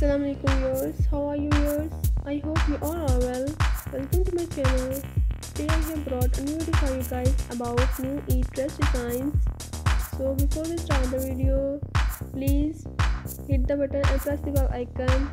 Assalamualaikum viewers, how are you viewers? I hope you all are well. Welcome to my channel. Today I have brought a new video for you guys about new e dress designs. So before we start the video, please hit the button and press the bell icon